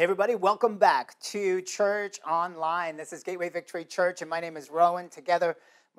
hey everybody, welcome back to Church Online. This is Gateway Victory Church, and my name is Rowan. Together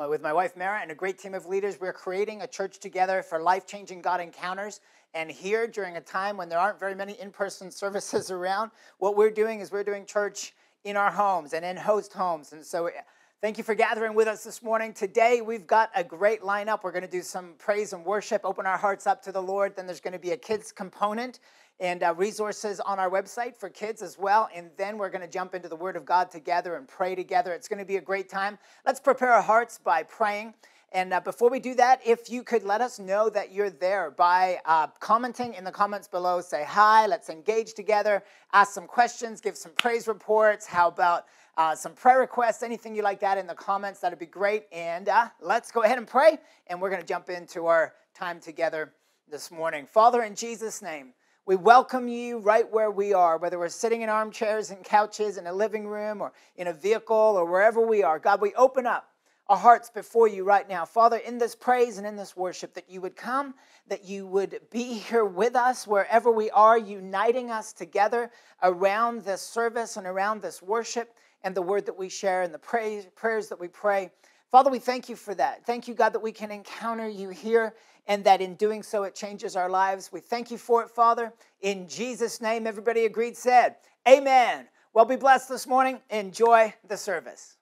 with my wife Mara and a great team of leaders, we're creating a church together for life changing God encounters. And here, during a time when there aren't very many in person services around, what we're doing is we're doing church in our homes and in host homes. And so, eh, Thank you for gathering with us this morning. Today, we've got a great lineup. We're going to do some praise and worship, open our hearts up to the Lord. Then there's going to be a kids component and uh, resources on our website for kids as well. And then we're going to jump into the Word of God together and pray together. It's going to be a great time. Let's prepare our hearts by praying. And uh, before we do that, if you could let us know that you're there by uh, commenting in the comments below, say hi, let's engage together, ask some questions, give some praise reports. How about uh, some prayer requests, anything you like that in the comments? That'd be great. And uh, let's go ahead and pray. And we're going to jump into our time together this morning. Father, in Jesus' name, we welcome you right where we are, whether we're sitting in armchairs and couches in a living room or in a vehicle or wherever we are. God, we open up our hearts before you right now. Father, in this praise and in this worship, that you would come, that you would be here with us wherever we are, uniting us together around this service and around this worship and the word that we share and the praise, prayers that we pray. Father, we thank you for that. Thank you, God, that we can encounter you here and that in doing so it changes our lives. We thank you for it, Father. In Jesus' name, everybody agreed, said, Amen. Well, be blessed this morning. Enjoy the service.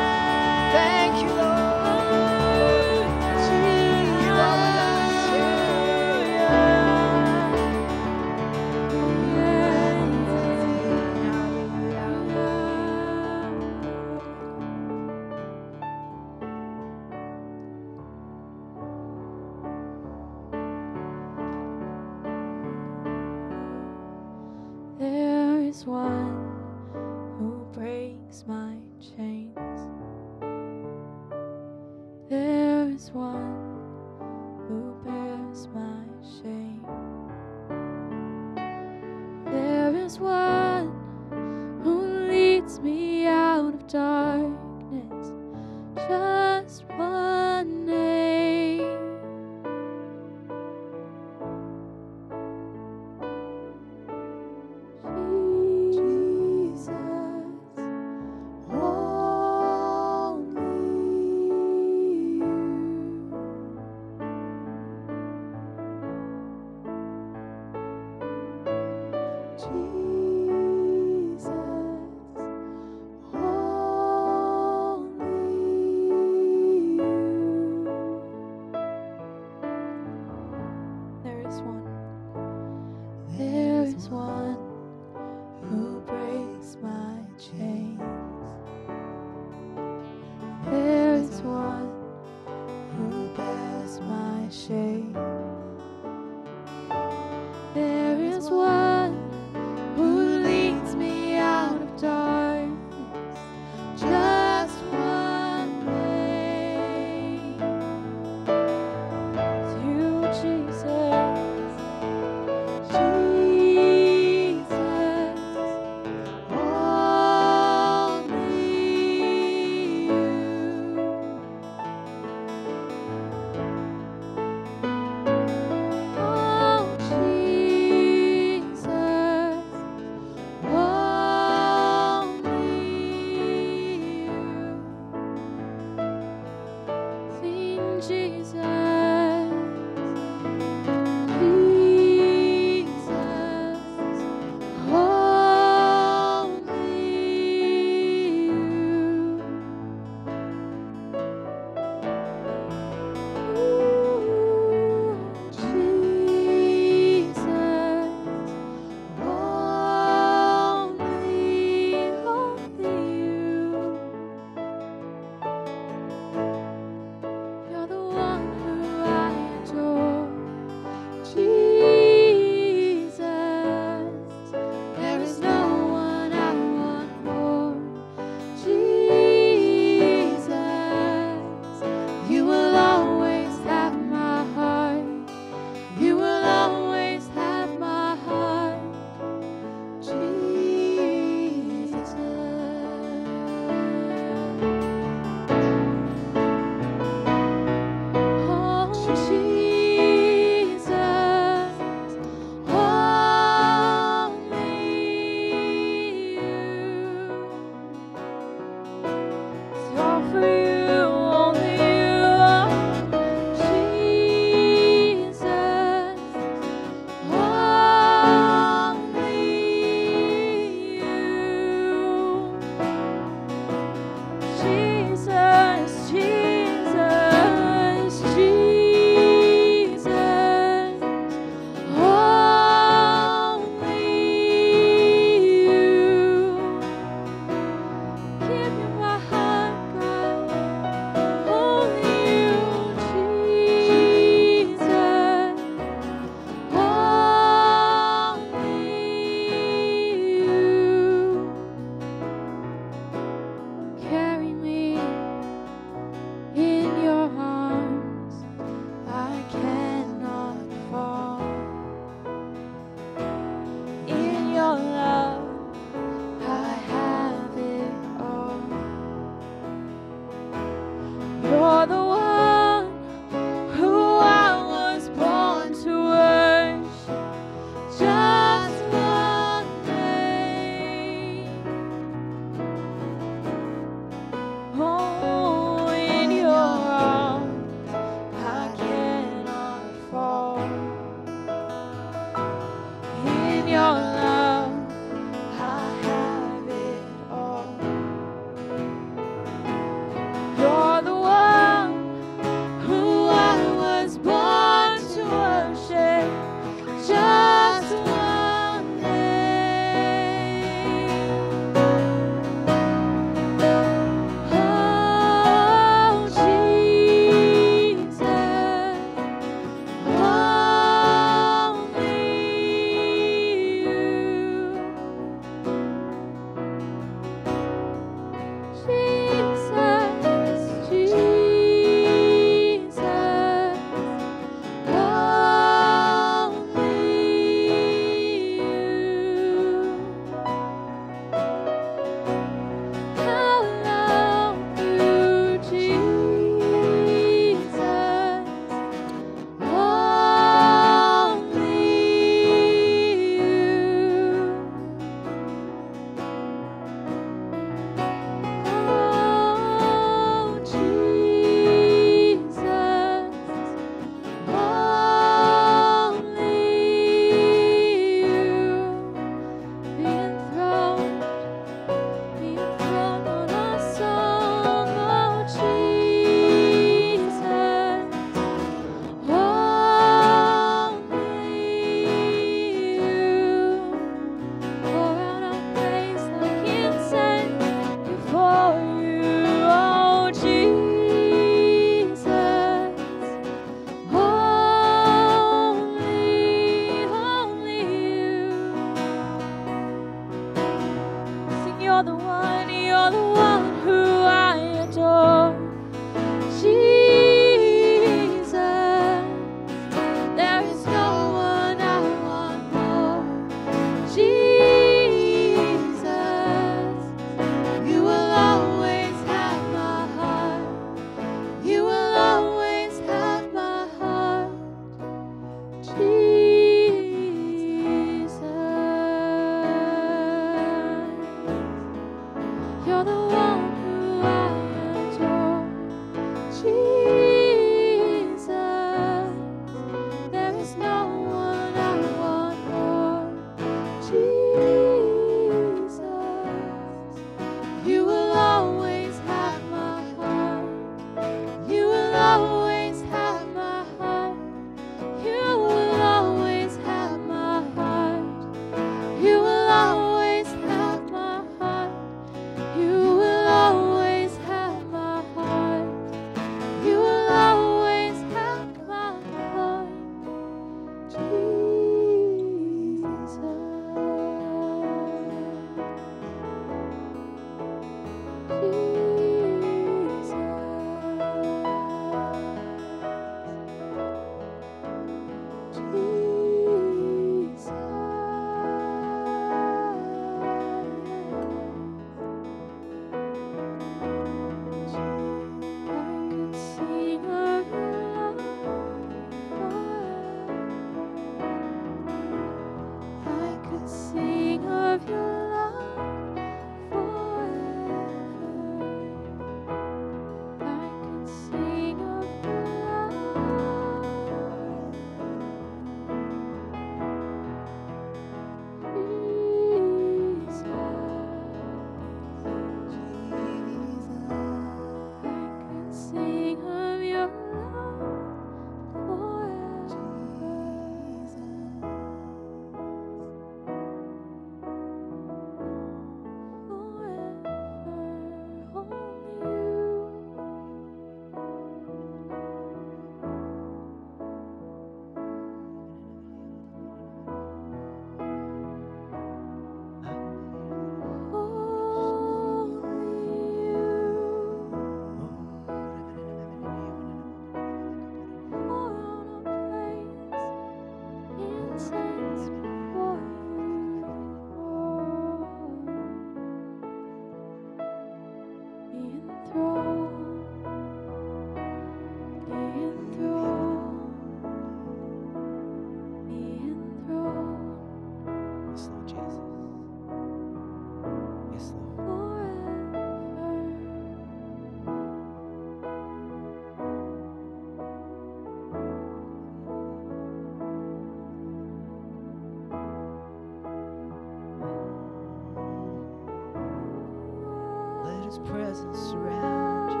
Presence surround you.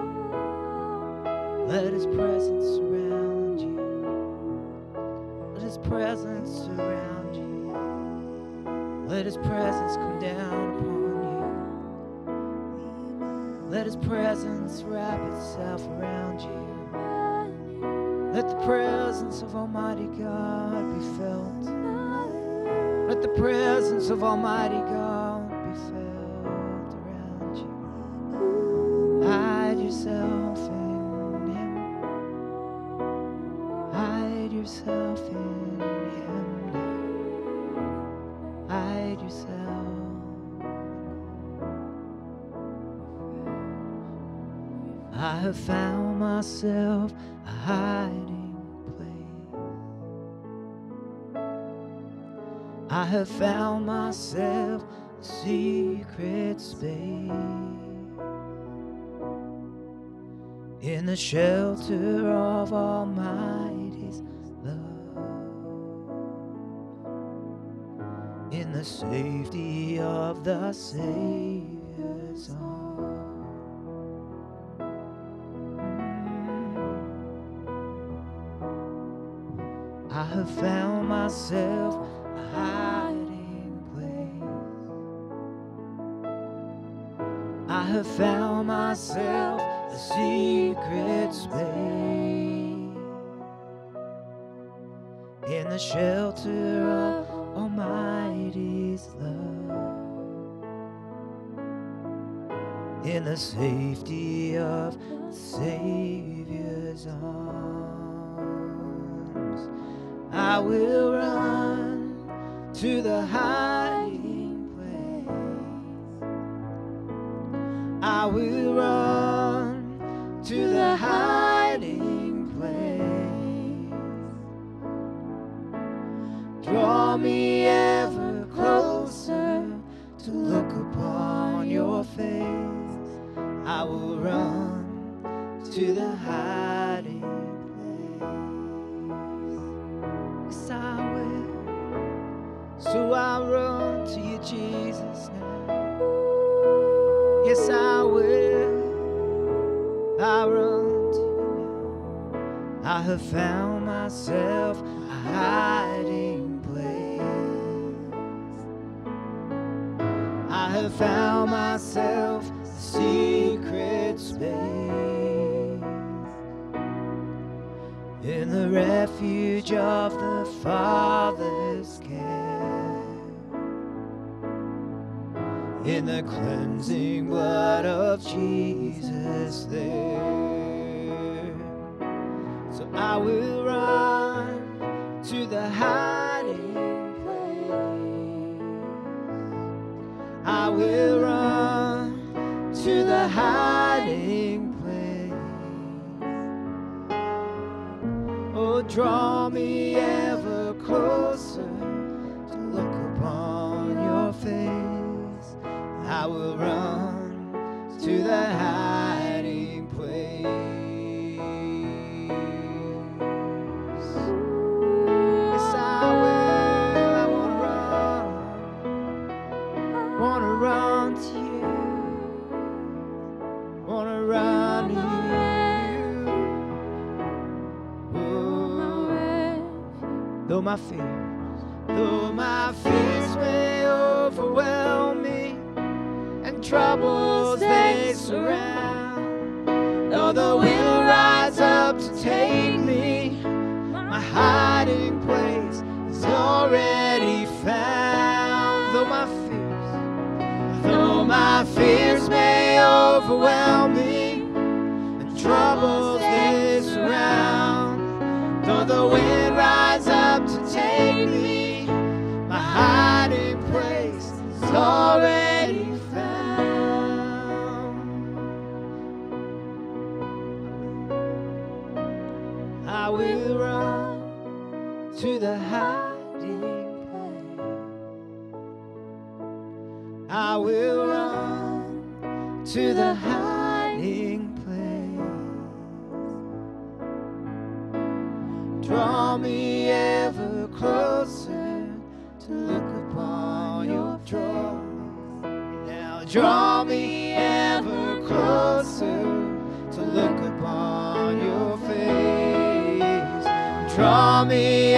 Let His presence surround you. Let His presence surround you. Let His presence come down upon you. Let His presence wrap itself around you. Let the presence of Almighty God be felt. Let the presence of Almighty God found myself a secret space in the shelter of Almighty's love, in the safety of the Savior's arms. I have found myself myself a secret space in the shelter of Almighty's love, in the safety of Savior's arms. I will run to the hiding I will run to the hiding place. Draw me ever closer to look upon your face. I will run to the hiding place. Yes, I will. So I run to you, Jesus, now. Yes, I I have found myself a hiding place. I have found myself a secret space in the refuge of the Father's care, in the cleansing blood of Jesus there. I will run to the hiding place. I will run to the hiding place. Oh, draw me ever closer to look upon your face. I will run to the hiding though my fears, though my fears may overwhelm me, and troubles they surround, though the wind rise up to take me, my hiding place is already found. Though my fears, though my fears may overwhelm me, and troubles they surround, though the wind rise Draw me ever closer draw me ever closer to look upon your face. Draw me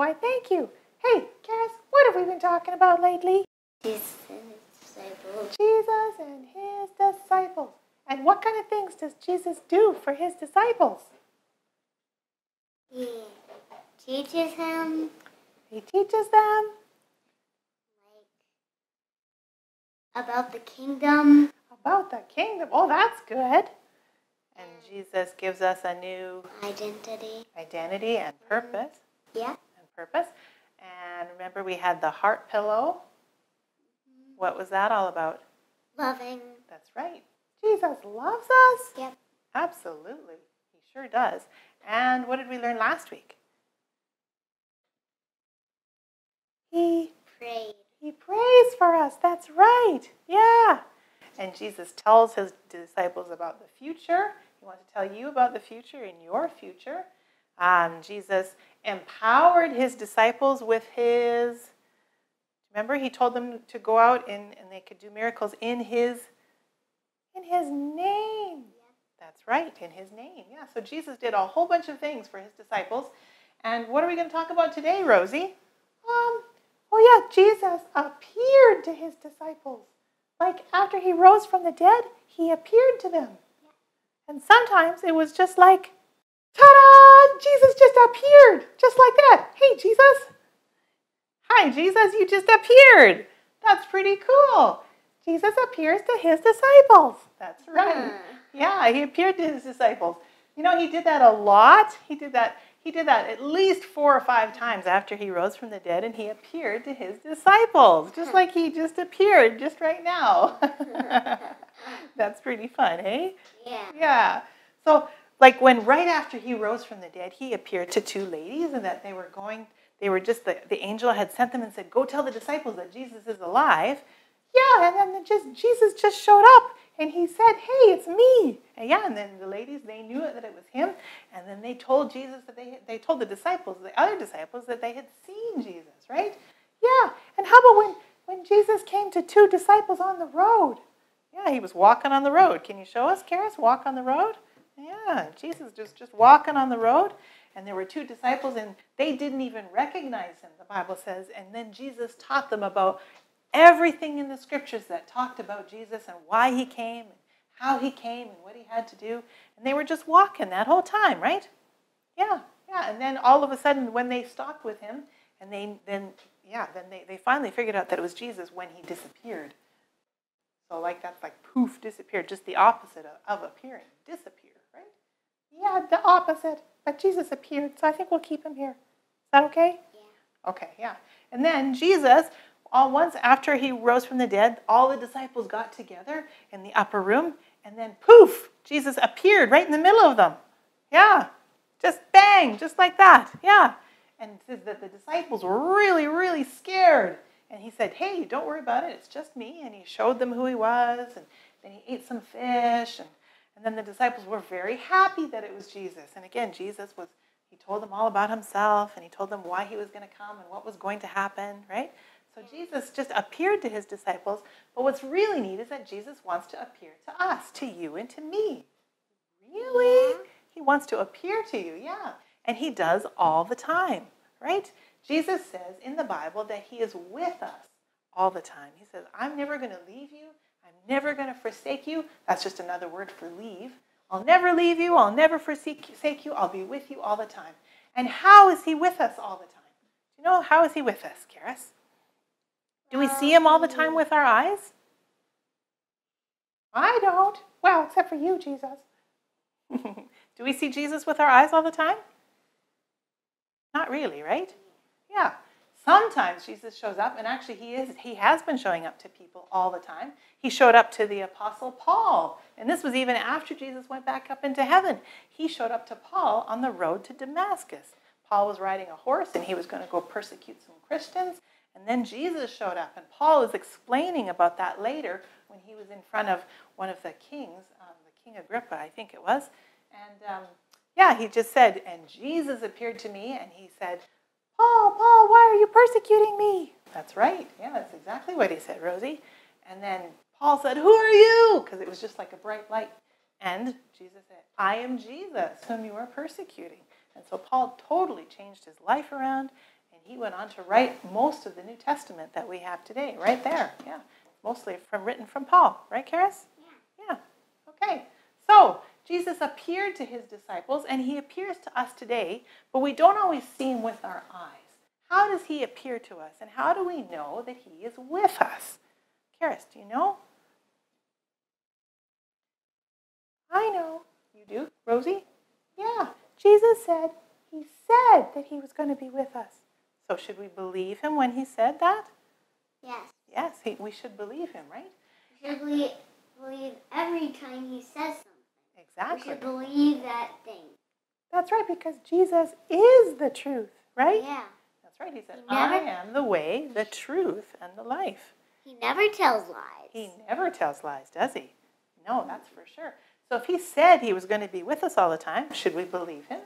why, thank you. Hey, Karis, what have we been talking about lately? Jesus and his disciples. Jesus and his disciples. And what kind of things does Jesus do for his disciples? He teaches him He teaches them like about the kingdom, about the kingdom. Oh, that's good. And Jesus gives us a new identity. identity and purpose. Yeah. And purpose. And remember, we had the heart pillow. What was that all about? Loving. That's right. Jesus loves us. Yep. Absolutely. He sure does. And what did we learn last week? He Prayed. he prays for us. That's right. Yeah. And Jesus tells his disciples about the future. He wants to tell you about the future in your future. Um, Jesus empowered his disciples with his. Remember, he told them to go out and, and they could do miracles in his in his name. That's right, in his name. Yeah. So Jesus did a whole bunch of things for his disciples. And what are we going to talk about today, Rosie? Um, oh yeah, Jesus appeared to his disciples. Like after he rose from the dead, he appeared to them. And sometimes it was just like, ta-da! Jesus just appeared, just like that. Hey, Jesus. Hi, Jesus, you just appeared. That's pretty cool. Jesus appears to his disciples. That's right. Yeah, he appeared to his disciples. You know, he did that a lot. He did that. He did that at least four or five times after he rose from the dead, and he appeared to his disciples, just like he just appeared just right now. That's pretty fun, eh? Yeah. Yeah. So, like when right after he rose from the dead, he appeared to two ladies, and that they were going. They were just the the angel had sent them and said, "Go tell the disciples that Jesus is alive." Yeah, and then just Jesus just showed up and he said, "Hey, it's me." And yeah, and then the ladies they knew that it was him, and then they told Jesus that they they told the disciples, the other disciples, that they had seen Jesus, right? Yeah, and how about when when Jesus came to two disciples on the road? Yeah, he was walking on the road. Can you show us, Karis? Walk on the road? Yeah, Jesus just just walking on the road, and there were two disciples, and they didn't even recognize him. The Bible says, and then Jesus taught them about everything in the scriptures that talked about Jesus and why he came and how he came and what he had to do. And they were just walking that whole time, right? Yeah, yeah. And then all of a sudden, when they stopped with him, and they then, yeah, then they, they finally figured out that it was Jesus when he disappeared. So, like, that's like poof, disappeared, just the opposite of, of appearing, disappear, right? Yeah, the opposite. But Jesus appeared, so I think we'll keep him here. Is that okay? Yeah. Okay, yeah. And then Jesus, all once after he rose from the dead, all the disciples got together in the upper room, and then poof, Jesus appeared right in the middle of them. Yeah, just bang, just like that. Yeah. And it says that the disciples were really, really scared. And he said, Hey, don't worry about it. It's just me. And he showed them who he was. And then he ate some fish. And, and then the disciples were very happy that it was Jesus. And again, Jesus was, he told them all about himself. And he told them why he was going to come and what was going to happen, right? So Jesus just appeared to his disciples. But what's really neat is that Jesus wants to appear to us, to you, and to me. Really? He wants to appear to you, yeah. And he does all the time, right? Jesus says in the Bible that he is with us all the time. He says, I'm never going to leave you. I'm never going to forsake you. That's just another word for leave. I'll never leave you. I'll never forsake you. I'll be with you all the time. And how is he with us all the time? Do you know how is he with us, Karis? Do we see him all the time with our eyes? I don't. Well, except for you, Jesus. Do we see Jesus with our eyes all the time? Not really, right? Yeah. Sometimes Jesus shows up, and actually he is he has been showing up to people all the time. He showed up to the apostle Paul, and this was even after Jesus went back up into heaven. He showed up to Paul on the road to Damascus. Paul was riding a horse and he was going to go persecute some Christians, and then Jesus showed up, and Paul is explaining about that later when he was in front of one of the kings, um, the King Agrippa, I think it was. And um, yeah, he just said, and Jesus appeared to me, and he said, Paul, Paul, why are you persecuting me? That's right. Yeah, that's exactly what he said, Rosie. And then Paul said, Who are you? Because it was just like a bright light. And Jesus said, I am Jesus, whom you are persecuting. And so Paul totally changed his life around, and he went on to write most of the New Testament that we have today, right there. Yeah, mostly from written from Paul, right, Karis? Yeah. Yeah. Okay. So Jesus appeared to his disciples, and he appears to us today, but we don't always see him with our eyes. How does he appear to us, and how do we know that he is with us? Karis, do you know? I know. You do? Rosie? Yeah. Jesus said, He said that He was going to be with us. So should we believe Him when He said that? Yes. Yes, he, we should believe Him, right? We should believe, believe every time he says something. We should believe that thing. That's right, because Jesus is the truth, right? Yeah. That's right. He said, He never- I am the way, the truth, and the life. He never tells lies. He never tells lies, does he? No, that's for sure. So if he said he was going to be with us all the time, should we believe him?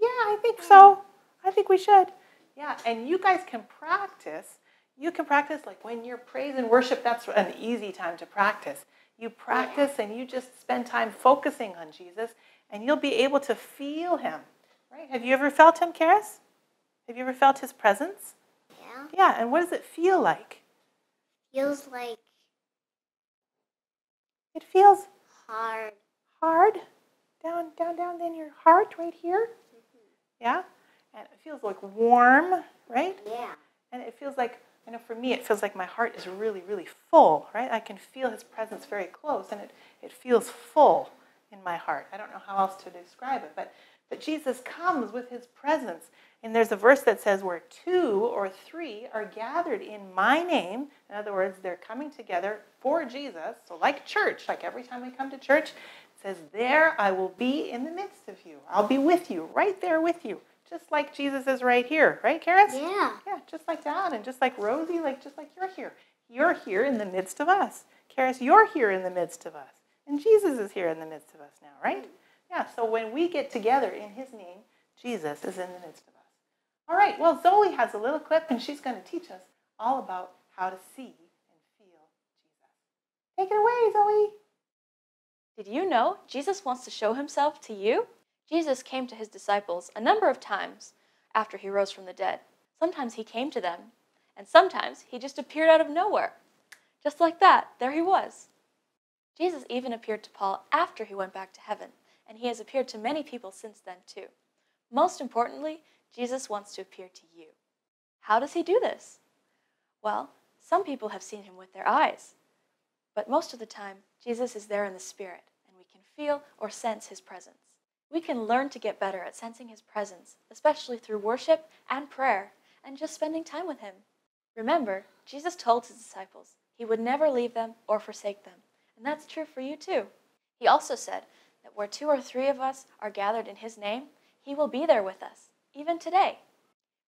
Yeah, I think so. I think we should. Yeah, and you guys can practice. You can practice like when you're praise and worship, that's an easy time to practice. You practice and you just spend time focusing on Jesus and you'll be able to feel him. Right? Have you ever felt him, Karis? Have you ever felt his presence? Yeah. Yeah, and what does it feel like? Feels like It feels hard. hard down down down in your heart right here Mhm. yeah and it feels like warm right Yeah. and it feels like i know for me it feels like my heart is really really full right? I can feel his presence very close and it, it feels full in my heart. I don't know how else to describe it but but jesus comes with his presence. And there's a verse that says where two or three are gathered in my name in other words they're coming together for jesus so like church like every time we come to church it says there i will be in the midst of you. I'll be with you right there with you just like jesus is right here right Karis? Yeah. Yeah, just like Dad and just like Rosie, like just like you're here. You're here in the midst of us. Karis, you're here in the midst of us. And Jesus is here in the midst of us now, right? Yeah, so when we get together in his name, Jesus is in the midst of us. All right, well, Zoe has a little clip and she's going to teach us all about how to see and feel Jesus. Take it away, Zoe. Did you know Jesus wants to show himself to you? Jesus came to his disciples a number of times after he rose from the dead. Sometimes he came to them, and sometimes he just appeared out of nowhere. Just like that, there he was. Jesus even appeared to Paul after he went back to heaven, and he has appeared to many people since then too. Most importantly, Jesus wants to appear to you. How does he do this? Well, some people have seen him with their eyes, but most of the time, Jesus is there in the Spirit, and we can feel or sense His presence. We can learn to get better at sensing His presence, especially through worship and prayer, and just spending time with Him. Remember, Jesus told His disciples He would never leave them or forsake them, and that's true for you too. He also said that where two or three of us are gathered in His name, He will be there with us, even today.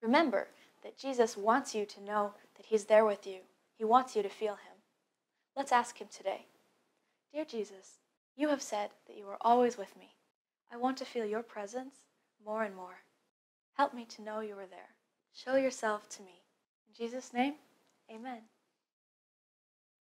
Remember that Jesus wants you to know that He's there with you. He wants you to feel Him. Let's ask Him today. Dear Jesus, you have said that you are always with me. I want to feel your presence more and more. Help me to know you are there. Show yourself to me. In Jesus' name, amen.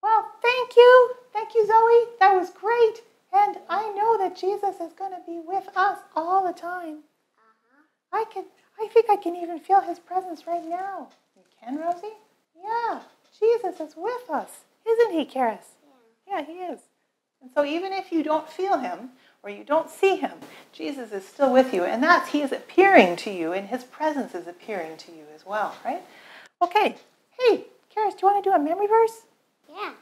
Well, thank you. Thank you, Zoe. That was great. And I know that Jesus is going to be with us all the time. Uh-huh. I can I think I can even feel his presence right now. You can, Rosie? Yeah. Jesus is with us. Isn't he, Karis? Yeah, he is. And so even if you don't feel him or you don't see him, Jesus is still with you. And that's he is appearing to you and his presence is appearing to you as well, right? Okay. Hey, Karis, do you want to do a memory verse? Yeah.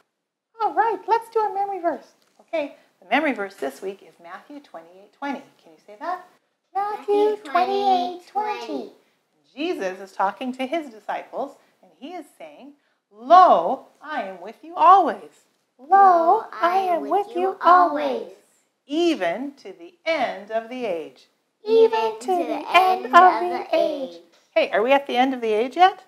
All right, let's do a memory verse. Okay, the memory verse this week is Matthew 28 20. Can you say that? Matthew 28 20. Jesus is talking to his disciples, and he is saying, Lo, I am with you always. Lo, I am with you always, even to the end of the age. Even to the end of the age. Hey, are we at the end of the age yet?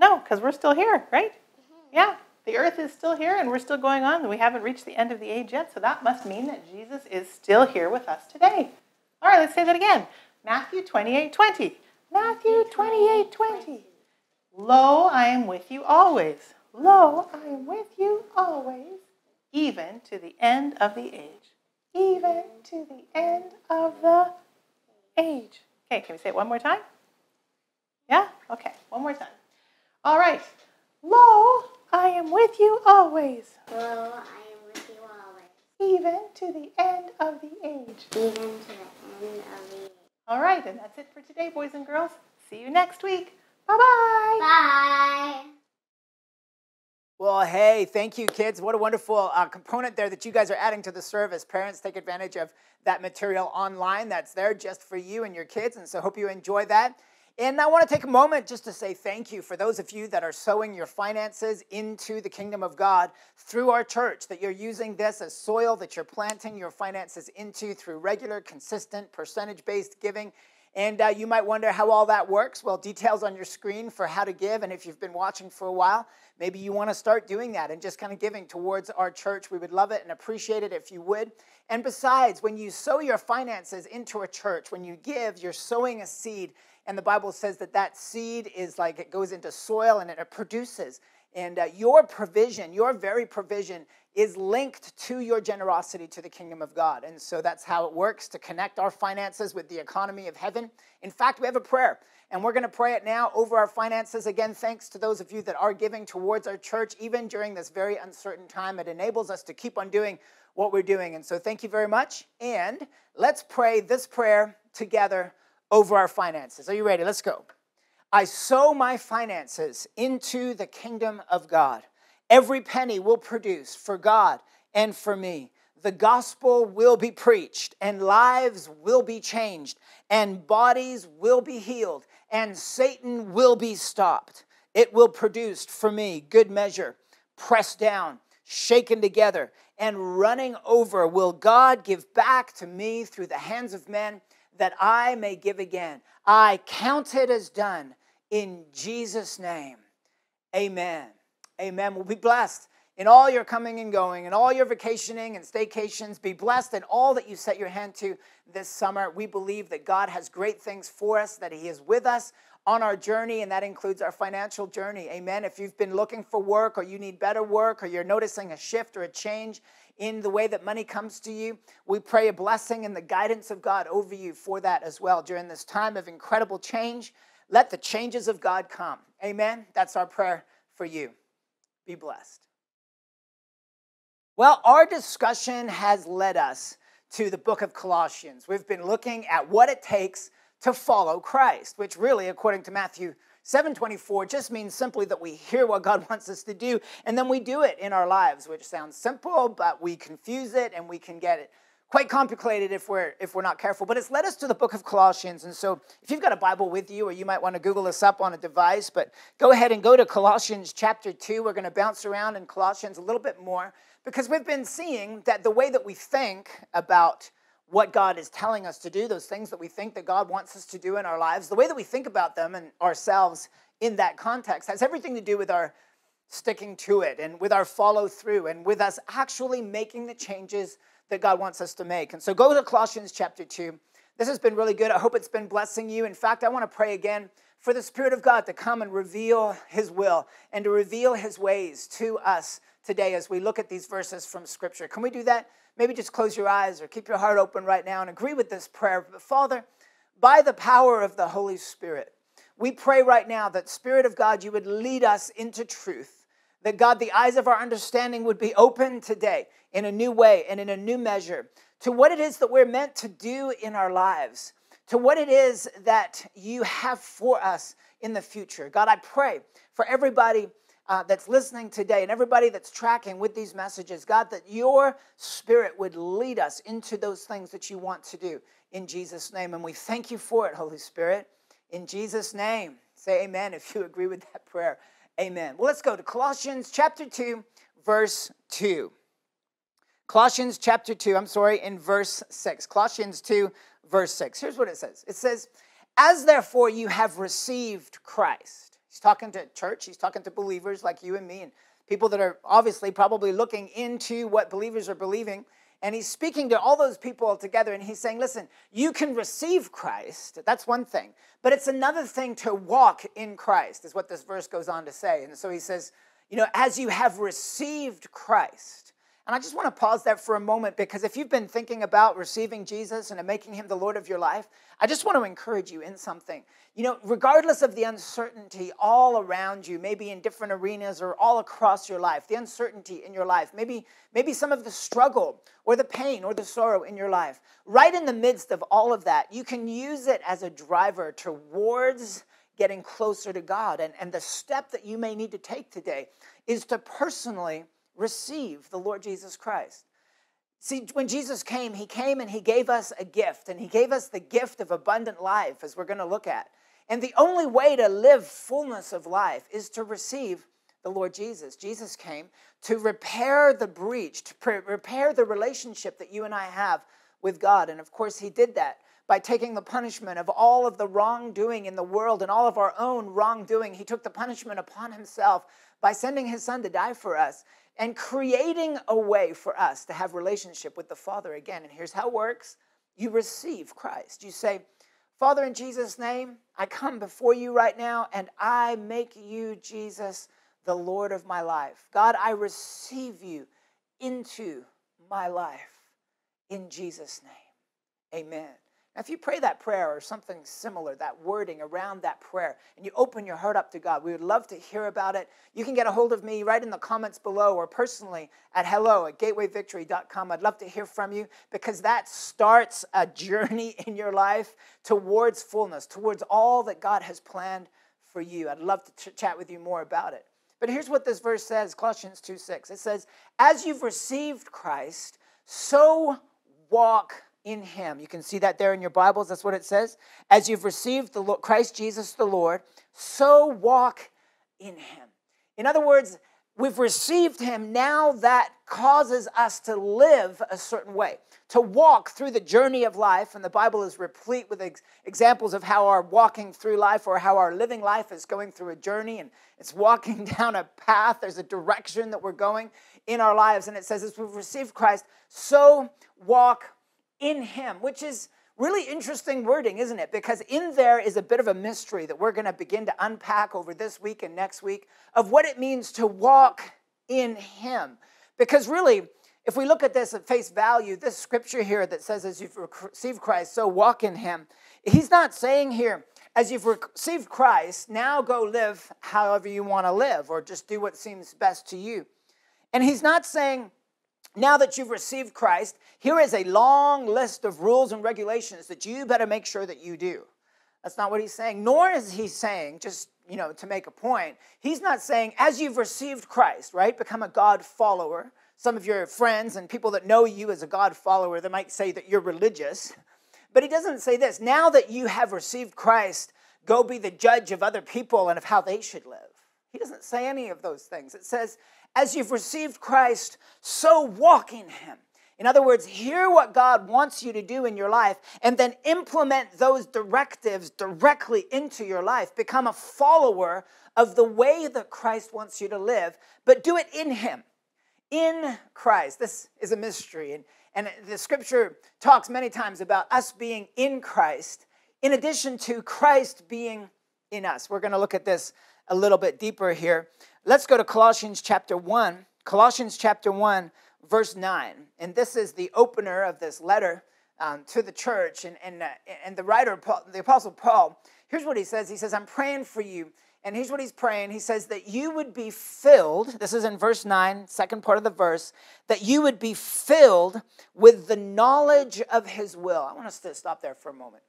No, No, because we're still here, right? Mm-hmm. Yeah, the earth is still here and we're still going on. We haven't reached the end of the age yet, so that must mean that Jesus is still here with us today. All right, let's say that again. Matthew 28 20. Matthew 28 20. Lo, I am with you always. Lo, I am with you always, even to the end of the age. even to the end of the age. Okay, can we say it one more time? Yeah? Okay, one more time. All right. Lo, I am with you always, Lo, I am with you always, even to the end of the age. even to the end of the age. All right, and that's it for today, boys and girls. See you next week. Bye-bye. Bye. Well, hey, thank you, kids. What a wonderful uh, component there that you guys are adding to the service. Parents, take advantage of that material online that's there just for you and your kids. And so, hope you enjoy that. And I want to take a moment just to say thank you for those of you that are sowing your finances into the kingdom of God through our church, that you're using this as soil that you're planting your finances into through regular, consistent, percentage based giving. And uh, you might wonder how all that works. Well, details on your screen for how to give. And if you've been watching for a while, maybe you want to start doing that and just kind of giving towards our church. We would love it and appreciate it if you would. And besides, when you sow your finances into a church, when you give, you're sowing a seed. And the Bible says that that seed is like it goes into soil and it produces. And uh, your provision, your very provision, is linked to your generosity to the kingdom of God. And so that's how it works to connect our finances with the economy of heaven. In fact, we have a prayer, and we're going to pray it now over our finances. Again, thanks to those of you that are giving towards our church, even during this very uncertain time. It enables us to keep on doing what we're doing. And so thank you very much. And let's pray this prayer together over our finances. Are you ready? Let's go. I sow my finances into the kingdom of God. Every penny will produce for God and for me. The gospel will be preached, and lives will be changed, and bodies will be healed, and Satan will be stopped. It will produce for me good measure, pressed down, shaken together, and running over. Will God give back to me through the hands of men that I may give again? I count it as done in Jesus' name. Amen. Amen. We'll be blessed in all your coming and going, and all your vacationing and staycations. Be blessed in all that you set your hand to this summer. We believe that God has great things for us, that He is with us on our journey, and that includes our financial journey. Amen. If you've been looking for work, or you need better work, or you're noticing a shift or a change in the way that money comes to you, we pray a blessing and the guidance of God over you for that as well during this time of incredible change. Let the changes of God come. Amen. That's our prayer for you. Be blessed. Well, our discussion has led us to the book of Colossians. We've been looking at what it takes to follow Christ, which really, according to Matthew 724, just means simply that we hear what God wants us to do and then we do it in our lives, which sounds simple, but we confuse it and we can get it quite complicated if we're if we're not careful but it's led us to the book of colossians. And so if you've got a bible with you or you might want to google this up on a device but go ahead and go to colossians chapter 2 we're going to bounce around in colossians a little bit more because we've been seeing that the way that we think about what god is telling us to do those things that we think that god wants us to do in our lives the way that we think about them and ourselves in that context has everything to do with our sticking to it and with our follow through and with us actually making the changes that God wants us to make. And so go to Colossians chapter 2. This has been really good. I hope it's been blessing you. In fact, I want to pray again for the Spirit of God to come and reveal His will and to reveal His ways to us today as we look at these verses from Scripture. Can we do that? Maybe just close your eyes or keep your heart open right now and agree with this prayer. But Father, by the power of the Holy Spirit, we pray right now that, Spirit of God, you would lead us into truth. That God, the eyes of our understanding would be open today in a new way and in a new measure to what it is that we're meant to do in our lives, to what it is that you have for us in the future. God, I pray for everybody uh, that's listening today and everybody that's tracking with these messages, God, that your spirit would lead us into those things that you want to do in Jesus' name. And we thank you for it, Holy Spirit. In Jesus' name, say amen if you agree with that prayer. Amen. Well, let's go to Colossians chapter 2, verse 2. Colossians chapter 2, I'm sorry, in verse 6. Colossians 2, verse 6. Here's what it says It says, As therefore you have received Christ. He's talking to church, he's talking to believers like you and me, and people that are obviously probably looking into what believers are believing. And he's speaking to all those people together, and he's saying, Listen, you can receive Christ. That's one thing. But it's another thing to walk in Christ, is what this verse goes on to say. And so he says, You know, as you have received Christ, And I just want to pause there for a moment because if you've been thinking about receiving Jesus and making him the Lord of your life, I just want to encourage you in something. You know, regardless of the uncertainty all around you, maybe in different arenas or all across your life, the uncertainty in your life, maybe maybe some of the struggle or the pain or the sorrow in your life, right in the midst of all of that, you can use it as a driver towards getting closer to God. And, and the step that you may need to take today is to personally receive the Lord Jesus Christ. See, when Jesus came, he came and he gave us a gift, and he gave us the gift of abundant life, as we're going to look at. And the only way to live fullness of life is to receive the Lord Jesus. Jesus came to repair the breach, to pre- repair the relationship that you and I have with God. And of course, he did that by taking the punishment of all of the wrongdoing in the world and all of our own wrongdoing. He took the punishment upon himself by sending his son to die for us and creating a way for us to have relationship with the Father again. And here's how it works. You receive Christ. You say, Father, in Jesus' name, I come before you right now and I make you, Jesus, the Lord of my life. God, I receive you into my life in Jesus' name. Amen. Now, if you pray that prayer or something similar, that wording around that prayer, and you open your heart up to God, we would love to hear about it. You can get a hold of me right in the comments below or personally at hello at gatewayvictory.com. I'd love to hear from you because that starts a journey in your life towards fullness, towards all that God has planned for you. I'd love to ch- chat with you more about it. But here's what this verse says Colossians 2 6. It says, As you've received Christ, so walk in him. You can see that there in your Bibles. That's what it says. As you've received the Lord, Christ Jesus the Lord, so walk in him. In other words, we've received him. Now that causes us to live a certain way, to walk through the journey of life. And the Bible is replete with ex- examples of how our walking through life or how our living life is going through a journey and it's walking down a path. There's a direction that we're going in our lives. And it says, as we've received Christ, so walk in him, which is really interesting wording, isn't it? Because in there is a bit of a mystery that we're going to begin to unpack over this week and next week of what it means to walk in him. Because really, if we look at this at face value, this scripture here that says, as you've received Christ, so walk in him, he's not saying here, as you've received Christ, now go live however you want to live or just do what seems best to you. And he's not saying, now that you've received Christ, here is a long list of rules and regulations that you better make sure that you do. That's not what he's saying. Nor is he saying, just, you know, to make a point, he's not saying, as you've received Christ, right, become a God follower. Some of your friends and people that know you as a God follower, they might say that you're religious. But he doesn't say this. Now that you have received Christ, go be the judge of other people and of how they should live. He doesn't say any of those things. It says, as you've received Christ, so walk in him. In other words, hear what God wants you to do in your life and then implement those directives directly into your life. Become a follower of the way that Christ wants you to live, but do it in Him, in Christ. This is a mystery. And, and the scripture talks many times about us being in Christ, in addition to Christ being in us. We're going to look at this a little bit deeper here. Let's go to Colossians chapter 1. Colossians chapter 1 verse 9. And this is the opener of this letter um, to the church. And, and, uh, and the writer, Paul, the Apostle Paul, here's what he says He says, I'm praying for you. And here's what he's praying. He says that you would be filled, this is in verse 9, second part of the verse, that you would be filled with the knowledge of his will. I want us to stop there for a moment.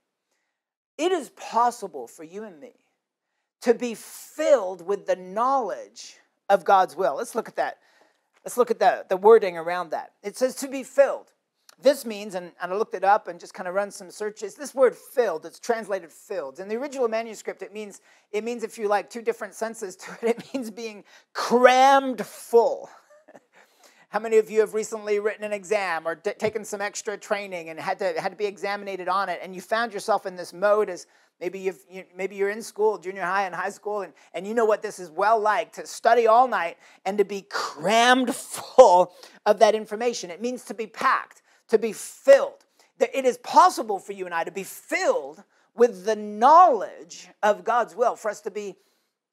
It is possible for you and me to be filled with the knowledge of God's will. Let's look at that. Let's look at the, the wording around that. It says to be filled. This means, and, and I looked it up and just kind of run some searches. This word filled, it's translated filled. In the original manuscript, it means it means if you like two different senses to it, it means being crammed full. How many of you have recently written an exam or taken some extra training and had to had to be examinated on it, and you found yourself in this mode as maybe you've you, maybe you're in school, junior high and high school, and, and you know what this is well like to study all night and to be crammed full of that information. It means to be packed, to be filled. It is possible for you and I to be filled with the knowledge of God's will, for us to be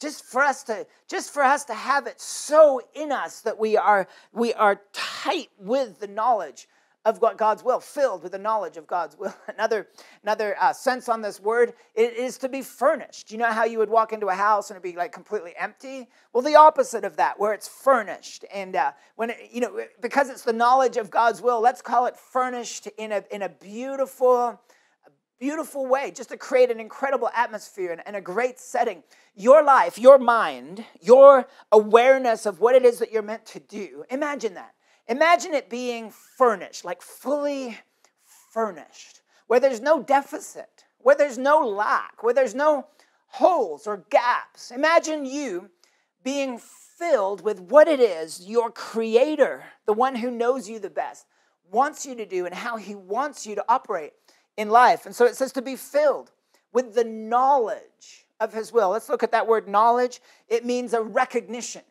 just for us to just for us to have it so in us that we are we are tight with the knowledge of God's will, filled with the knowledge of God's will. Another, another uh, sense on this word it is to be furnished. You know how you would walk into a house and it'd be like completely empty? Well, the opposite of that, where it's furnished, and uh, when it, you know because it's the knowledge of God's will, let's call it furnished in a in a beautiful, beautiful way, just to create an incredible atmosphere and, and a great setting. Your life, your mind, your awareness of what it is that you're meant to do. Imagine that Imagine it being furnished, like fully furnished, where there's no deficit, where there's no lack, where there's no holes or gaps. Imagine you being filled with what it is your creator, the one who knows you the best, wants you to do and how he wants you to operate in life. And so it says to be filled with the knowledge of his will. Let's look at that word knowledge. It means a recognition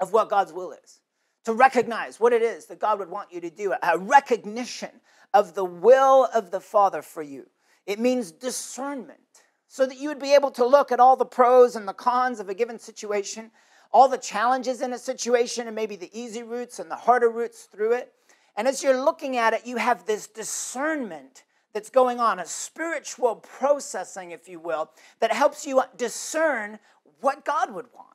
of what God's will is to recognize what it is that God would want you to do, a recognition of the will of the Father for you. It means discernment, so that you would be able to look at all the pros and the cons of a given situation, all the challenges in a situation, and maybe the easy routes and the harder routes through it. And as you're looking at it, you have this discernment that's going on, a spiritual processing, if you will, that helps you discern what God would want,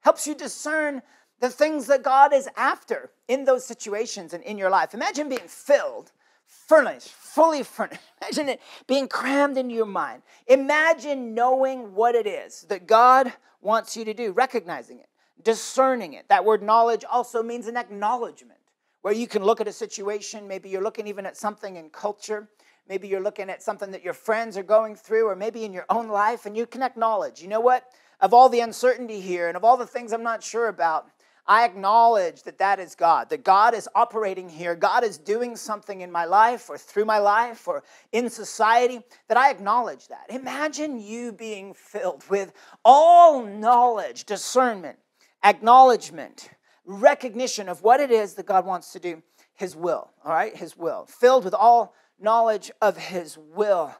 helps you discern the things that God is after in those situations and in your life. Imagine being filled, furnished, fully furnished. Imagine it being crammed into your mind. Imagine knowing what it is that God wants you to do, recognizing it, discerning it. That word knowledge also means an acknowledgement where you can look at a situation. Maybe you're looking even at something in culture. Maybe you're looking at something that your friends are going through, or maybe in your own life, and you can acknowledge, you know what? Of all the uncertainty here and of all the things I'm not sure about, I acknowledge that that is God, that God is operating here. God is doing something in my life or through my life or in society, that I acknowledge that. Imagine you being filled with all knowledge, discernment, acknowledgement, recognition of what it is that God wants to do, His will, all right? His will. Filled with all knowledge of His will.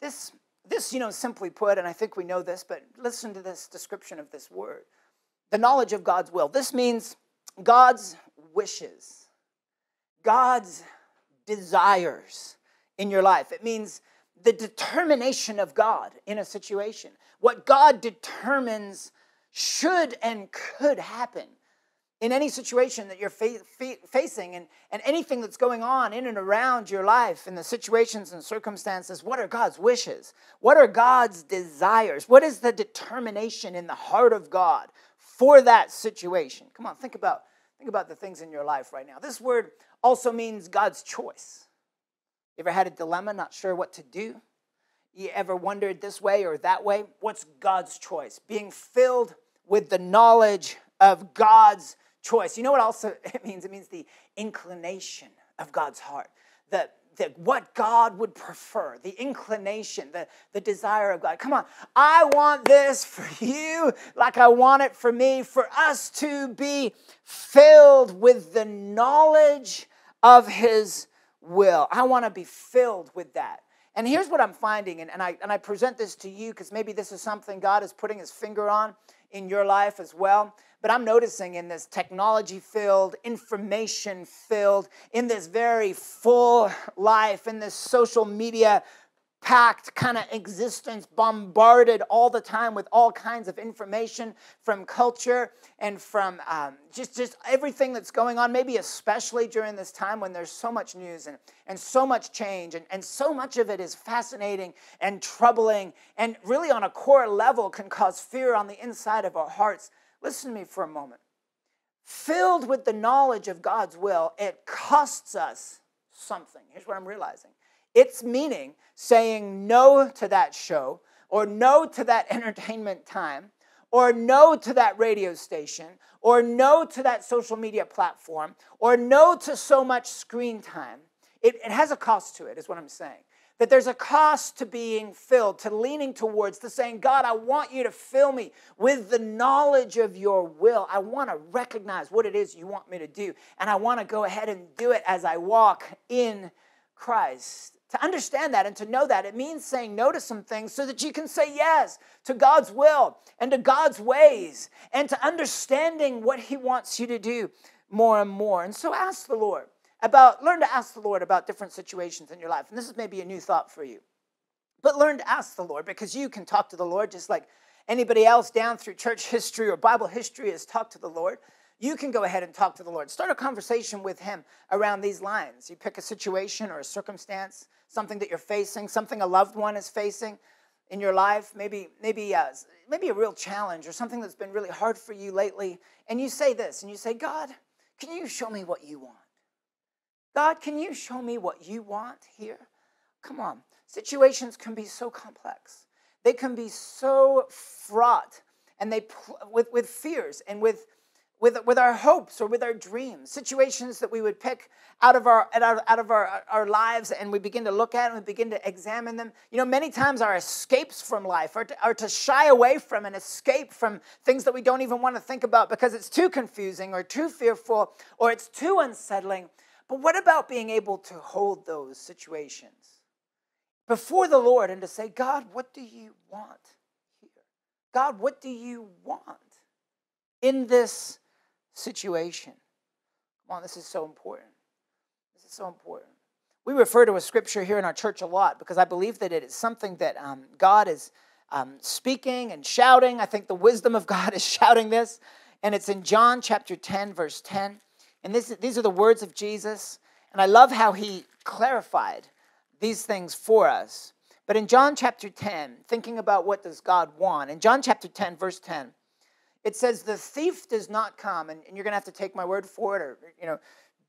This, this, you know, simply put, and I think we know this, but listen to this description of this word the knowledge of God's will. This means God's wishes, God's desires in your life. It means the determination of God in a situation. What God determines should and could happen in any situation that you're fa- fa- facing and, and anything that's going on in and around your life and the situations and circumstances. What are God's wishes? What are God's desires? What is the determination in the heart of God for that situation. Come on, think about think about the things in your life right now. This word also means God's choice. You ever had a dilemma, not sure what to do? You ever wondered this way or that way? What's God's choice? Being filled with the knowledge of God's choice. You know what also it means? It means the inclination of God's heart. The, the, what God would prefer, the inclination, the, the desire of God. Come on, I want this for you like I want it for me, for us to be filled with the knowledge of His will. I want to be filled with that. And here's what I'm finding, and, and, I, and I present this to you because maybe this is something God is putting His finger on in your life as well. But I'm noticing in this technology filled, information filled, in this very full life, in this social media packed kind of existence, bombarded all the time with all kinds of information from culture and from um, just, just everything that's going on, maybe especially during this time when there's so much news and, and so much change, and, and so much of it is fascinating and troubling, and really on a core level can cause fear on the inside of our hearts. Listen to me for a moment. Filled with the knowledge of God's will, it costs us something. Here's what I'm realizing it's meaning saying no to that show, or no to that entertainment time, or no to that radio station, or no to that social media platform, or no to so much screen time. It, it has a cost to it, is what I'm saying that there's a cost to being filled, to leaning towards, to saying, God, I want you to fill me with the knowledge of your will. I want to recognize what it is you want me to do, and I want to go ahead and do it as I walk in Christ. To understand that and to know that, it means saying no to some things so that you can say yes to God's will and to God's ways and to understanding what He wants you to do more and more. And so ask the Lord about, learn to ask the Lord about different situations in your life. And this is maybe a new thought for you. But learn to ask the Lord because you can talk to the Lord just like anybody else down through church history or Bible history has talked to the Lord. You can go ahead and talk to the Lord. Start a conversation with Him around these lines. You pick a situation or a circumstance, something that you're facing, something a loved one is facing in your life, maybe maybe uh, maybe a real challenge or something that's been really hard for you lately, and you say this, and you say, God, can you show me what you want? God, can you show me what you want here? Come on. Situations can be so complex. They can be so fraught and they with, with fears and with with, with our hopes or with our dreams, situations that we would pick out of our out of, out of our, our lives and we begin to look at and we begin to examine them. You know, many times our escapes from life are to, are to shy away from and escape from things that we don't even want to think about because it's too confusing or too fearful or it's too unsettling. But what about being able to hold those situations before the Lord and to say, God, what do you want here? God, what do you want in this situation. Come on, this is so important. This is so important. We refer to a scripture here in our church a lot because I believe that it is something that um, God is um, speaking and shouting. I think the wisdom of God is shouting this. And it's in John chapter 10, verse 10. And this, these are the words of Jesus. And I love how he clarified these things for us. But in John chapter 10, thinking about what does God want, in John chapter 10, verse 10, it says the thief does not come and, and you're going to have to take my word for it or you know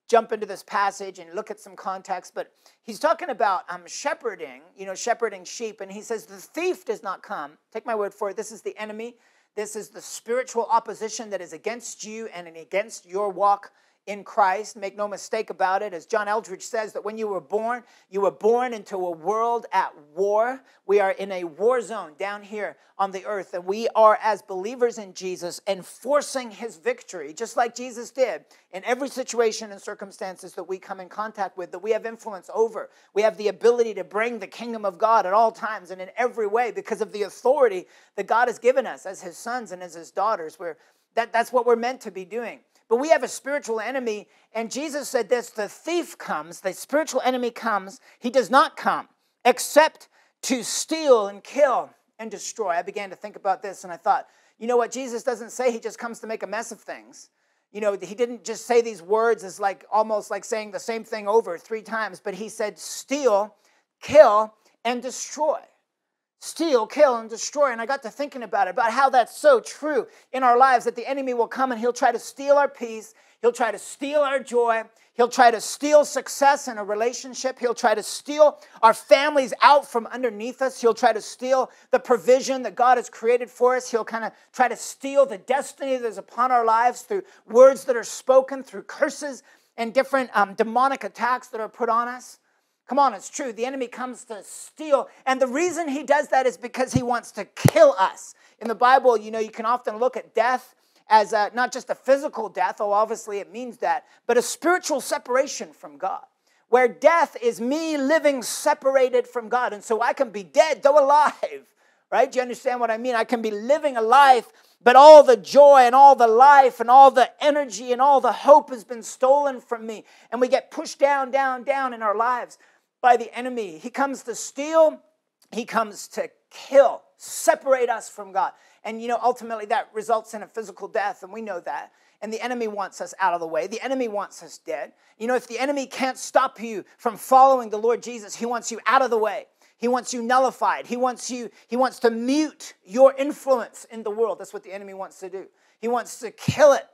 jump into this passage and look at some context but he's talking about um, shepherding you know shepherding sheep and he says the thief does not come. Take my word for it this is the enemy. This is the spiritual opposition that is against you and against your walk in Christ. Make no mistake about it. As John Eldredge says, that when you were born, you were born into a world at war. We are in a war zone down here on the earth, and we are, as believers in Jesus, enforcing his victory, just like Jesus did in every situation and circumstances that we come in contact with, that we have influence over. We have the ability to bring the kingdom of God at all times and in every way because of the authority that God has given us as his sons and as his daughters. We're, that, that's what we're meant to be doing. But we have a spiritual enemy, and Jesus said this the thief comes, the spiritual enemy comes, he does not come except to steal and kill and destroy. I began to think about this and I thought, you know what? Jesus doesn't say he just comes to make a mess of things. You know, he didn't just say these words as like almost like saying the same thing over three times, but he said, steal, kill, and destroy steal, kill, and destroy. And I got to thinking about it, about how that's so true in our lives that the enemy will come and he'll try to steal our peace, he'll try to steal our joy, he'll try to steal success in a relationship, he'll try to steal our families out from underneath us, he'll try to steal the provision that God has created for us, he'll kind of try to steal the destiny that is upon our lives through words that are spoken, through curses and different um, demonic attacks that are put on us. Come on, it's true. The enemy comes to steal. And the reason he does that is because he wants to kill us. In the Bible, you know, you can often look at death as a, not just a physical death, although obviously it means that, but a spiritual separation from God. Where death is me living separated from God. And so I can be dead, though alive, right? Do you understand what I mean? I can be living a life, but all the joy and all the life and all the energy and all the hope has been stolen from me. And we get pushed down, down, down in our lives by the enemy. He comes to steal, he comes to kill, separate us from God. And you know, ultimately that results in a physical death, and we know that. And the enemy wants us out of the way. The enemy wants us dead. You know, if the enemy can't stop you from following the Lord Jesus, he wants you out of the way. He wants you nullified. He wants you, he wants to mute your influence in the world. That's what the enemy wants to do. He wants to kill it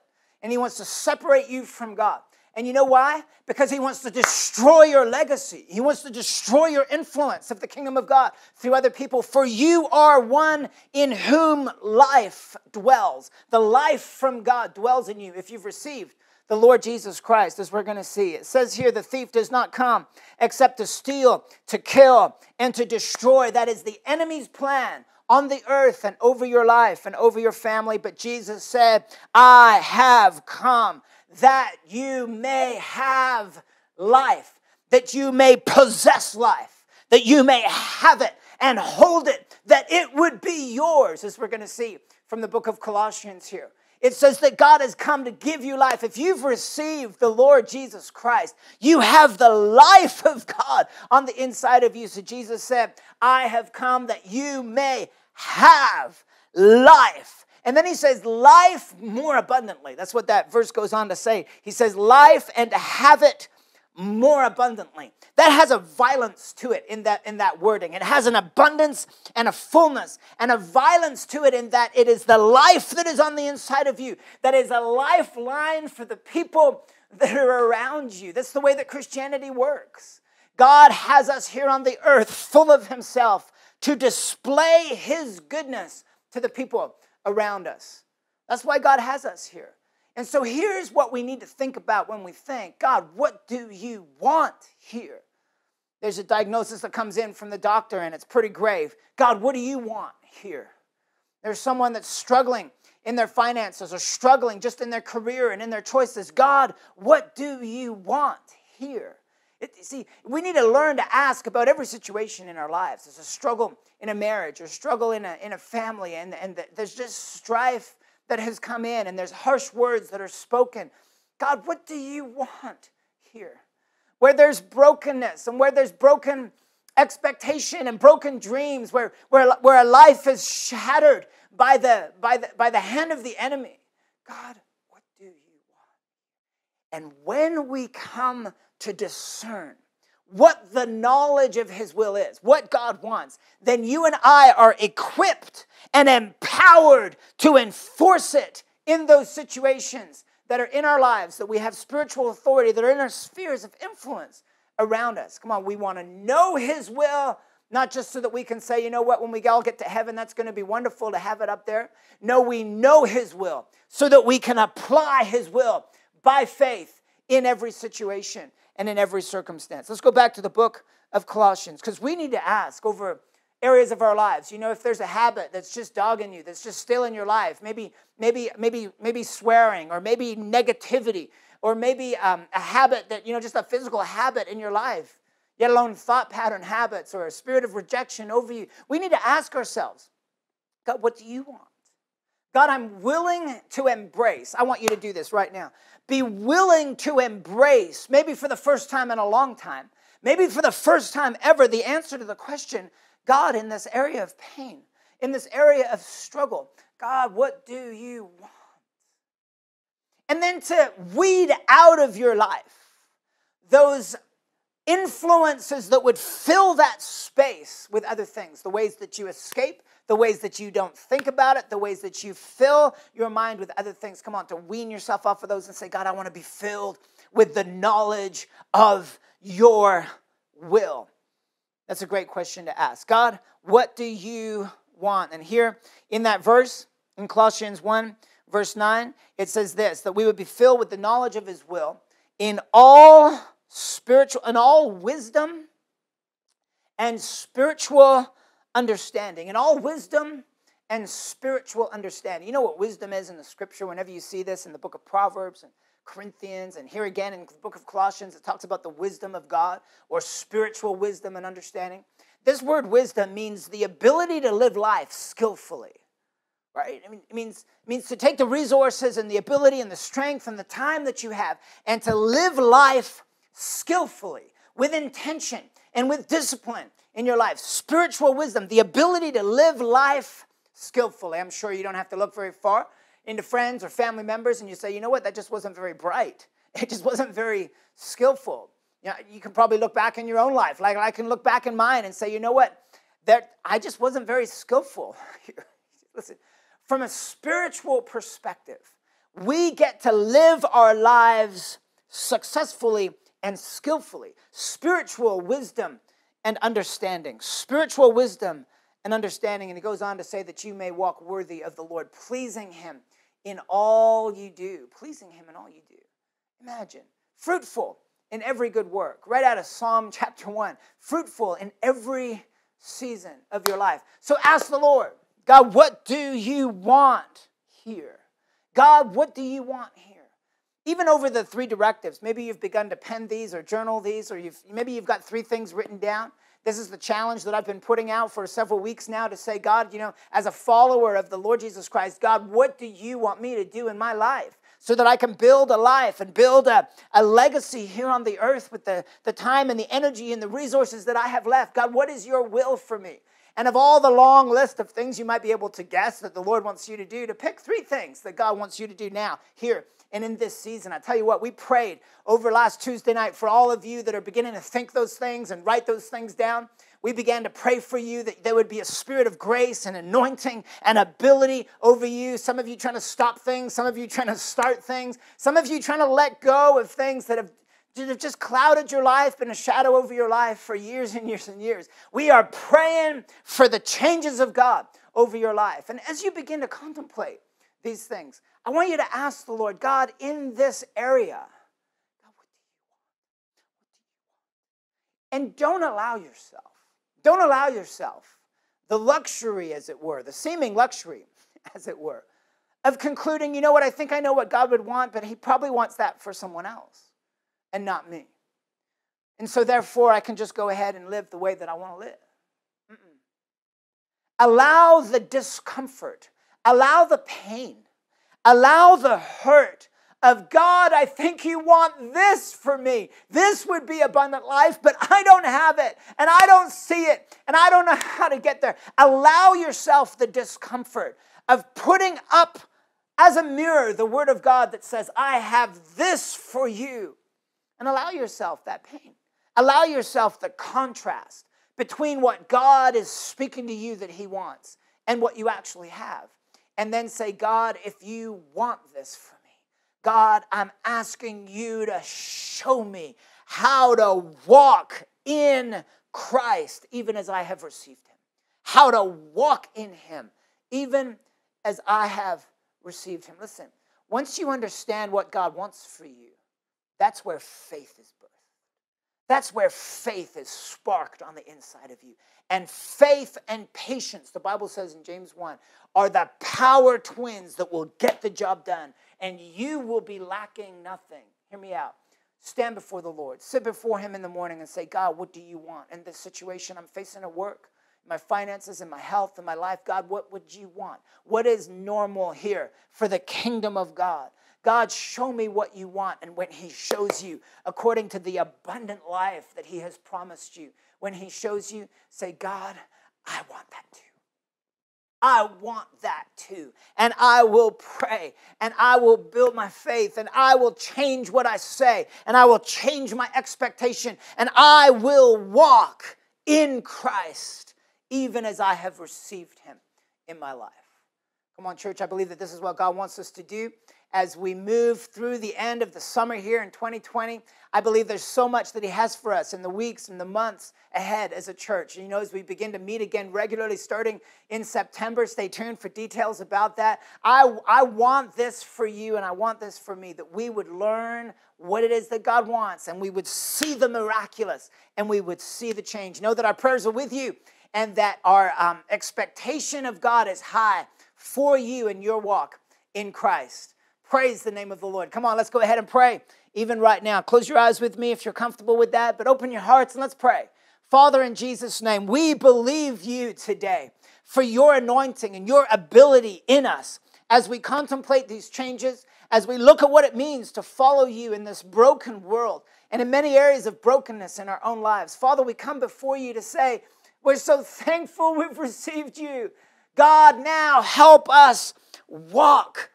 and he wants to separate you from God. And you know why? Because he wants to destroy your legacy. He wants to destroy your influence of the kingdom of God through other people. For you are one in whom life dwells. The life from God dwells in you if you've received the Lord Jesus Christ, as we're going to see. It says here the thief does not come except to steal, to kill, and to destroy. That is the enemy's plan on the earth and over your life and over your family. But Jesus said, I have come that you may have life, that you may possess life, that you may have it and hold it, that it would be yours, as we're going to see from the book of Colossians here. It says that God has come to give you life. If you've received the Lord Jesus Christ, you have the life of God on the inside of you. So Jesus said, I have come that you may have life. And then he says, life more abundantly. That's what that verse goes on to say. He says, life and to have it more abundantly. That has a violence to it in that, in that wording. It has an abundance and a fullness and a violence to it in that it is the life that is on the inside of you, that is a lifeline for the people that are around you. That's the way that Christianity works. God has us here on the earth full of Himself to display His goodness to the people around us. That's why God has us here. And so here's what we need to think about when we think God, what do you want here? There's a diagnosis that comes in from the doctor and it's pretty grave. God, what do you want here? There's someone that's struggling in their finances or struggling just in their career and in their choices. God, what do you want here? It, see, we need to learn to ask about every situation in our lives. There's a struggle in a marriage or struggle in a, in a family, and, and there's just strife that has come in and there's harsh words that are spoken. God, what do you want here? Where there's brokenness and where there's broken expectation and broken dreams, where, where, where a life is shattered by the, by, the, by the hand of the enemy. God, what do you want? And when we come to discern what the knowledge of His will is, what God wants, then you and I are equipped and empowered to enforce it in those situations that are in our lives, that we have spiritual authority, that are in our spheres of influence around us. Come on, we want to know His will, not just so that we can say, you know what, when we all get to heaven, that's going to be wonderful to have it up there. No, we know His will so that we can apply His will by faith in every situation and in every circumstance. Let's go back to the book of Colossians because we need to ask over areas of our lives. You know, if there's a habit that's just dogging you, that's just still in your life, maybe, maybe, maybe, maybe swearing, or maybe negativity, or maybe um, a habit that you know, just a physical habit in your life, yet alone thought pattern habits, or a spirit of rejection over you. We need to ask ourselves, God, what do you want? God, I'm willing to embrace. I want you to do this right now. Be willing to embrace, maybe for the first time in a long time, maybe for the first time ever, the answer to the question God, in this area of pain, in this area of struggle, God, what do you want? And then to weed out of your life those influences that would fill that space with other things, the ways that you escape, the ways that you don't think about it, the ways that you fill your mind with other things. Come on, to wean yourself off of those and say, God, I want to be filled with the knowledge of your will. That's a great question to ask. God, what do you want? And here in that verse, in Colossians 1, verse 9, it says this that we would be filled with the knowledge of his will in all spiritual, and all wisdom and spiritual understanding. and all wisdom and spiritual understanding. You know what wisdom is in the scripture whenever you see this in the book of Proverbs and Corinthians, and here again in the book of Colossians, it talks about the wisdom of God or spiritual wisdom and understanding. This word wisdom means the ability to live life skillfully, right? I mean, it means, it means to take the resources and the ability and the strength and the time that you have and to live life skillfully, with intention and with discipline in your life. Spiritual wisdom, the ability to live life skillfully. I'm sure you don't have to look very far into friends or family members and you say, you know what, that just wasn't very bright. It just wasn't very skillful. You, know, you can probably look back in your own life. Like I can look back in mine and say, you know what, that I just wasn't very skillful. Listen, from a spiritual perspective, we get to live our lives successfully and skillfully. Spiritual wisdom and understanding. Spiritual wisdom and understanding. And he goes on to say that you may walk worthy of the Lord, pleasing him in all you do. Pleasing him in all you do. Imagine. Fruitful in every good work. Right out of Psalm chapter 1. Fruitful in every season of your life. So ask the Lord, God, what do you want here? God, what do you want here? Even over the three directives, maybe you've begun to pen these or journal these, or you've, maybe you've got three things written down. This is the challenge that I've been putting out for several weeks now to say, God, you know, as a follower of the Lord Jesus Christ, God, what do you want me to do in my life? So that I can build a life and build a, a legacy here on the earth with the, the time and the energy and the resources that I have left. God, what is your will for me? And of all the long list of things you might be able to guess that the Lord wants you to do, to pick three things that God wants you to do now, here, and in this season. I tell you what, we prayed over last Tuesday night for all of you that are beginning to think those things and write those things down. We began to pray for you that there would be a spirit of grace and anointing and ability over you. Some of you trying to stop things, some of you trying to start things, some of you trying to let go of things that have that have just clouded your life, been a shadow over your life for years and years and years. We are praying for the changes of God over your life. And as you begin to contemplate these things, I want you to ask the Lord, God, in this area? And don't allow yourself, don't allow yourself the luxury, as it were, the seeming luxury, as it were, of concluding, you know what, I think I know what God would want, but He probably wants that for someone else and not me. And so, therefore, I can just go ahead and live the way that I want to live. Mm-mm. Allow the discomfort, allow the pain, allow the hurt of God, I think you want this for me. This would be abundant life, but I don't have it and I don't see it and I don't know how to get there. Allow yourself the discomfort of putting up as a mirror the word of God that says, I have this for you and allow yourself that pain. Allow yourself the contrast between what God is speaking to you that He wants and what you actually have. And then say, God, if you want this for me, God, I'm asking you to show me how to walk in Christ, even as I have received Him. How to walk in Him, even as I have received Him. Listen, once you understand what God wants for you, that's where faith is birthed. That's where faith is sparked on the inside of you. And faith and patience, the Bible says in James 1, are the power twins that will get the job done. And you will be lacking nothing. Hear me out. Stand before the Lord. Sit before Him in the morning and say, God, what do you want? In this situation I'm facing at work, my finances, and my health, and my life, God, what would you want? What is normal here for the kingdom of God? God, show me what you want. And when He shows you, according to the abundant life that He has promised you, when He shows you, say, God, I want that too. I want that too. And I will pray and I will build my faith and I will change what I say and I will change my expectation and I will walk in Christ even as I have received him in my life. Come on, church, I believe that this is what God wants us to do as we move through the end of the summer here in 2020. I believe there's so much that He has for us in the weeks and the months ahead as a church. You know, as we begin to meet again regularly starting in September, stay tuned for details about that. I, I want this for you and I want this for me that we would learn what it is that God wants and we would see the miraculous and we would see the change. Know that our prayers are with you and that our um, expectation of God is high for you in your walk in Christ. Praise the name of the Lord. Come on, let's go ahead and pray even right now. Close your eyes with me if you're comfortable with that, but open your hearts and let's pray. Father, in Jesus' name, we believe you today for your anointing and your ability in us as we contemplate these changes, as we look at what it means to follow you in this broken world and in many areas of brokenness in our own lives. Father, we come before you to say, we're so thankful we've received you. God, now help us walk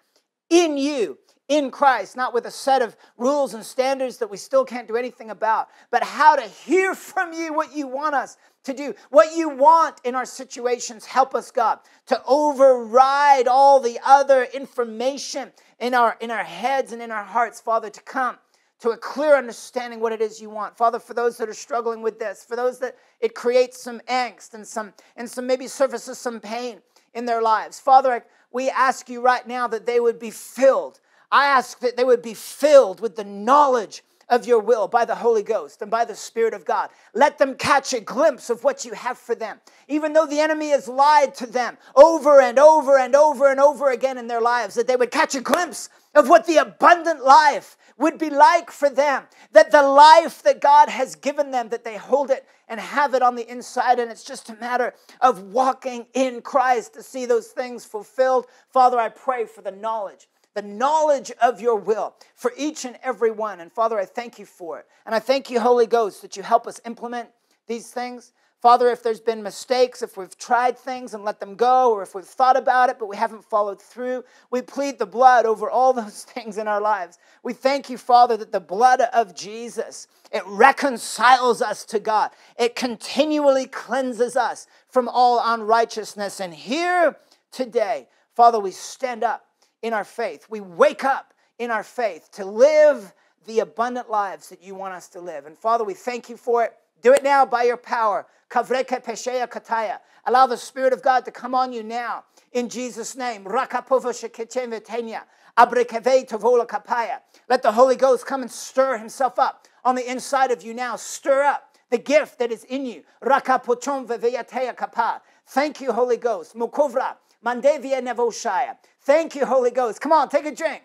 in you, in Christ, not with a set of rules and standards that we still can't do anything about, but how to hear from you what you want us to do, what you want in our situations. Help us, God, to override all the other information in our, in our heads and in our hearts, Father, to come to a clear understanding what it is you want. Father, for those that are struggling with this, for those that it creates some angst and some and some maybe surfaces some pain in their lives. Father, I, we ask you right now that they would be filled. I ask that they would be filled with the knowledge of your will by the Holy Ghost and by the Spirit of God. Let them catch a glimpse of what you have for them. Even though the enemy has lied to them over and over and over and over again in their lives, that they would catch a glimpse of what the abundant life would be like for them. That the life that God has given them, that they hold it and have it on the inside. And it's just a matter of walking in Christ to see those things fulfilled. Father, I pray for the knowledge the knowledge of your will for each and every one. And Father, I thank you for it. And I thank you, Holy Ghost, that you help us implement these things. Father, if there's been mistakes, if we've tried things and let them go, or if we've thought about it but we haven't followed through, we plead the blood over all those things in our lives. We thank you, Father, that the blood of Jesus, it reconciles us to God. It continually cleanses us from all unrighteousness. And here today, Father, we stand up in our faith. We wake up in our faith to live the abundant lives that you want us to live. And Father, we thank you for it. Do it now by your power. Kavreke pesheya kataya. Allow the Spirit of God to come on you now in Jesus' name. Let the Holy Ghost come and stir himself up on the inside of you now. Stir up the gift that is in you. Thank you, Holy Ghost. Mukovra. Thank you, Holy Ghost. Come on, take a drink.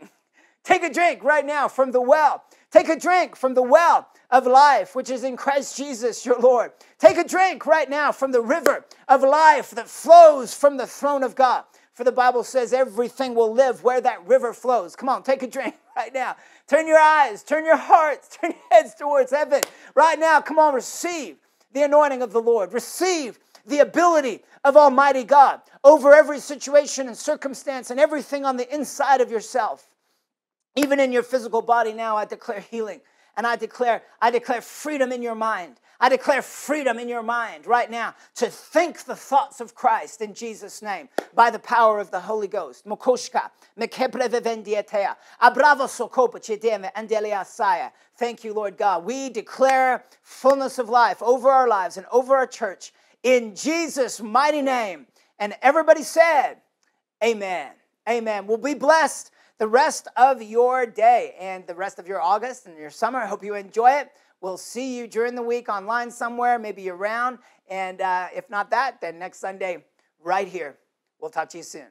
Take a drink right now from the well. Take a drink from the well of life, which is in Christ Jesus, your Lord. Take a drink right now from the river of life that flows from the throne of God. For the Bible says everything will live where that river flows. Come on, take a drink right now. Turn your eyes, turn your hearts, turn your heads towards heaven. Right now, come on, receive the anointing of the Lord. Receive the ability of Almighty God over every situation and circumstance and everything on the inside of yourself. Even in your physical body now, I declare healing. And I declare, I declare freedom in your mind. I declare freedom in your mind right now to think the thoughts of Christ in Jesus' name by the power of the Holy Ghost. Mokoshka, mekebrevevendiatea, abravo andeliasaya. Thank you, Lord God. We declare fullness of life over our lives and over our church in Jesus' mighty name. And everybody said, Amen. Amen. We'll be blessed the rest of your day and the rest of your August and your summer. I hope you enjoy it. We'll see you during the week online somewhere, maybe around. And uh, if not that, then next Sunday, right here. We'll talk to you soon.